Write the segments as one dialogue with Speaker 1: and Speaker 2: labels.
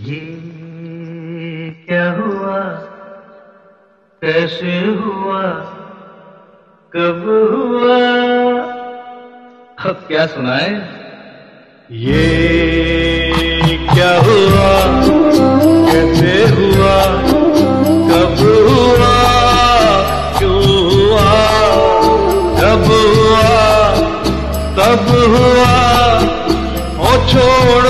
Speaker 1: ये क्या हुआ? कैसे हुआ? कब हुआ? अब क्या सुनाए?
Speaker 2: ये क्या हुआ? कैसे हुआ? कब हुआ? क्यों हुआ? कब हुआ? तब हुआ? ओ छोड़ो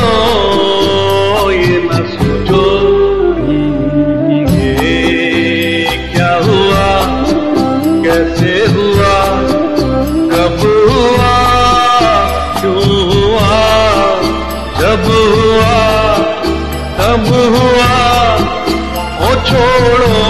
Speaker 2: जब हुआ तब हुआ ओ छोड़ो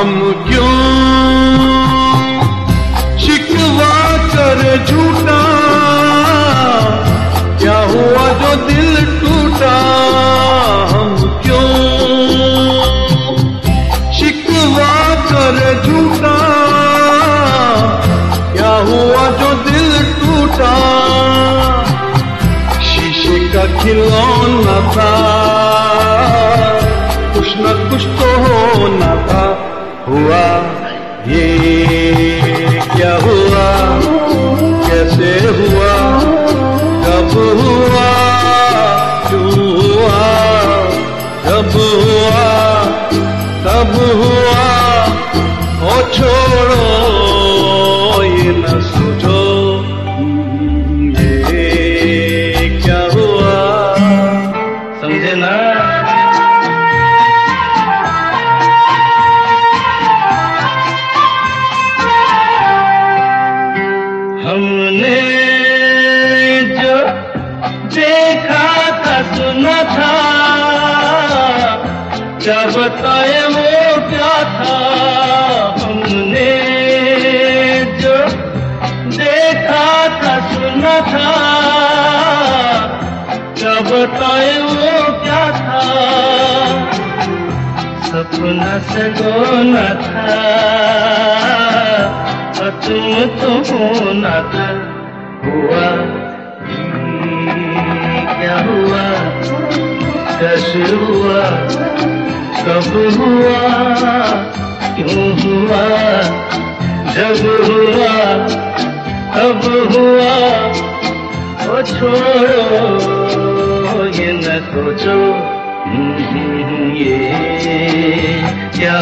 Speaker 2: हम क्यों शिकवा कर झूठा? क्या हुआ जो दिल टूटा? हम क्यों शिकवा कर झूठा? क्या हुआ जो दिल टूटा? शीशे का खिलौना था, कुछ न कुछ तो होना था। हुआ? ये क्या हुआ? कैसे हुआ? कब हुआ, क्यों हुआ? कब हुआ, तब हुआ, ओ छोड़ो।
Speaker 1: बताए वो क्या था? सपना सगोना था और तुम तो होना था। हुआ क्या हुआ? कैसे हुआ? कब हुआ? क्यों हुआ? जब हुआ, कब हुआ? ओ छोड़ो।
Speaker 2: yin na ko chu ye ya